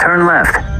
Turn left.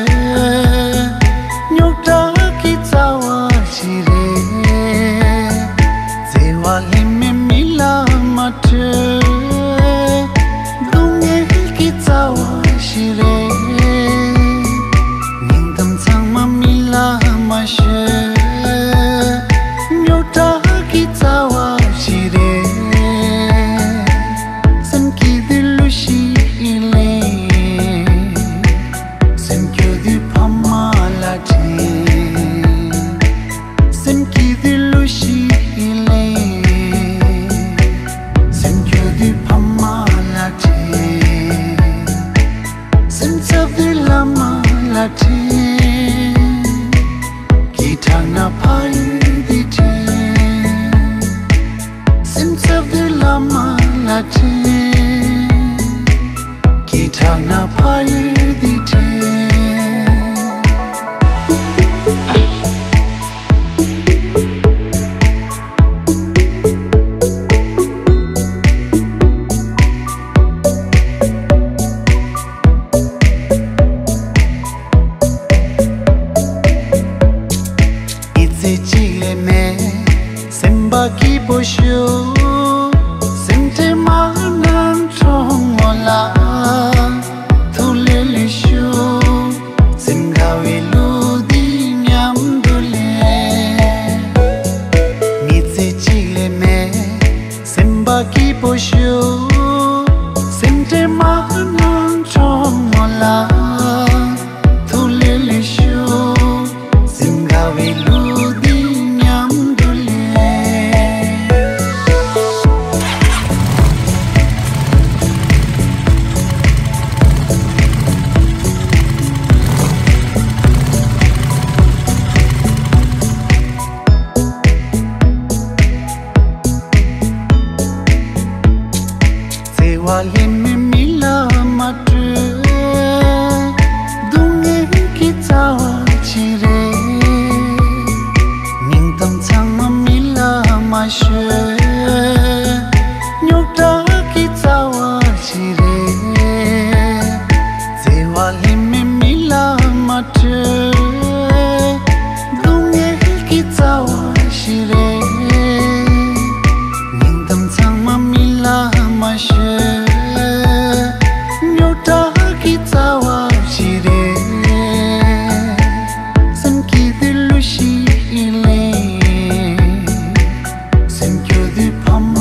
baki boşu. Pump.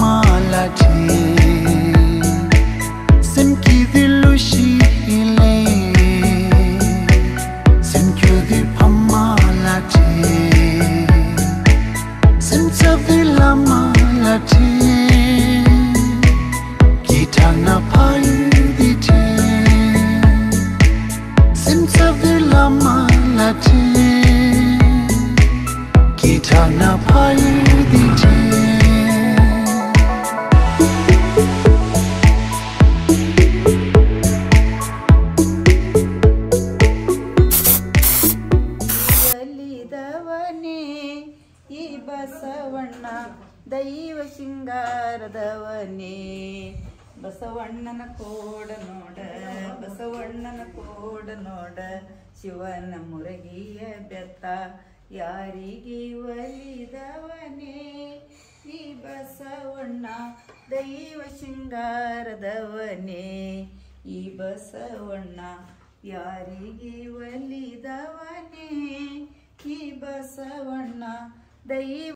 ದೈವ ಶೃಂಗಾರದವನೇ ಬಸವಣ್ಣನ ಕೋಡ ನೋಡ, ಬಸವಣ್ಣನ ಕೋಡ ನೋಡ, ಶಿವನ ಮುರಗಿಯ ಬೆತ್ತ, ಯಾರಿಗೆ ಒಲಿದವನೇ? ಈ ಬಸವಣ್ಣ ದೈವ ಶೃಂಗಾರದವನೇ ಈ ಬಸವಣ್ಣ ಯಾರಿಗೆ ಒಲಿದವನೇ? ಈ ಬಸವಣ್ಣ ದೈವ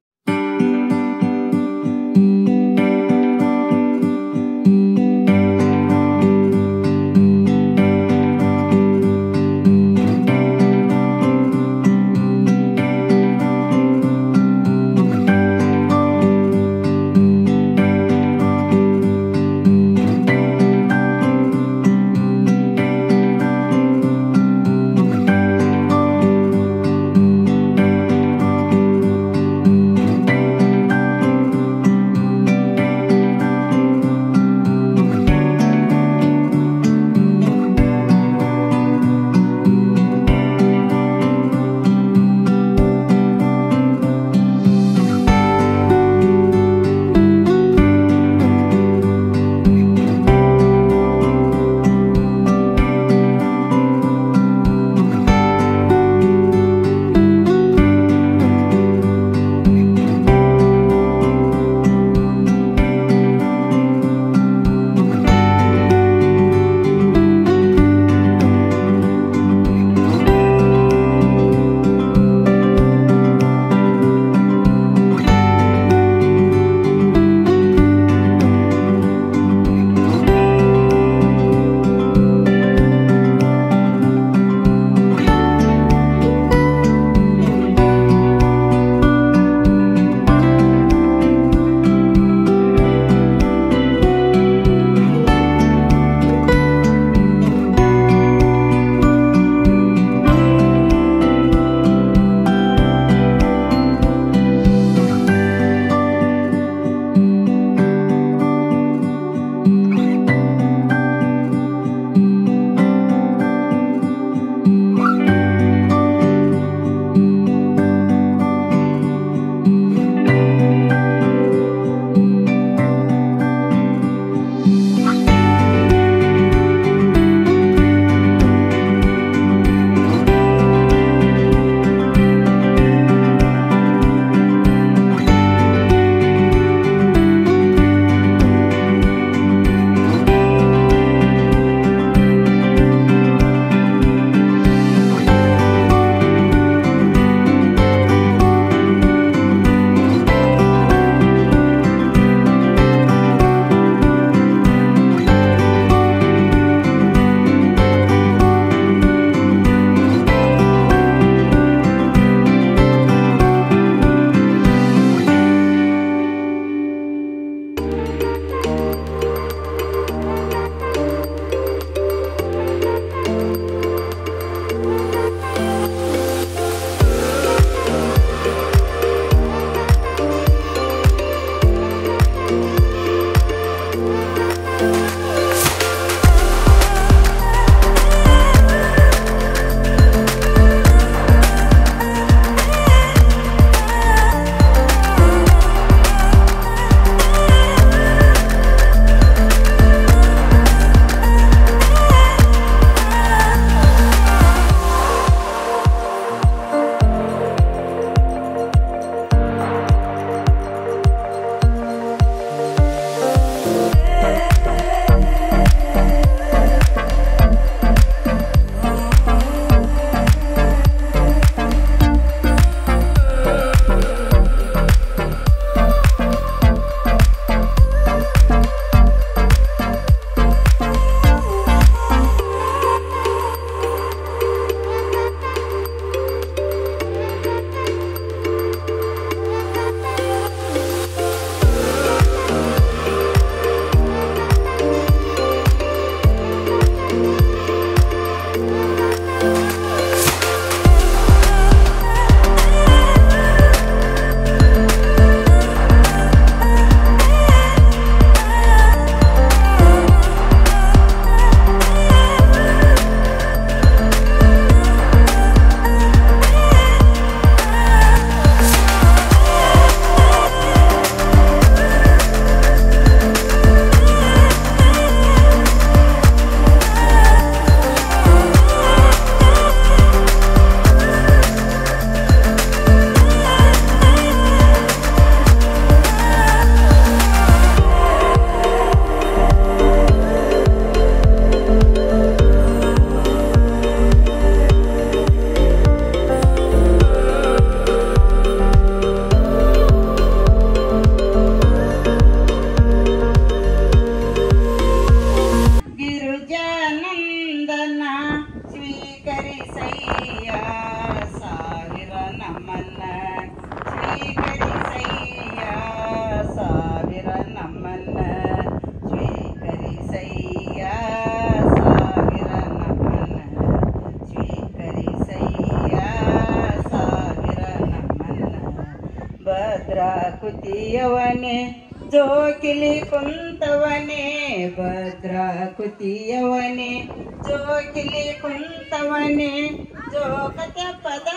ಭದ್ರಾಕೃತಿಯವನೇ ಜೋಕಿಲಿ ಕುಂತವನೇ ಭದ್ರಾಕೃತಿಯವನೇ ಜೋಕಿಲಿ ಕುಂತವನೇ ಜೋಕತೆ ಪದ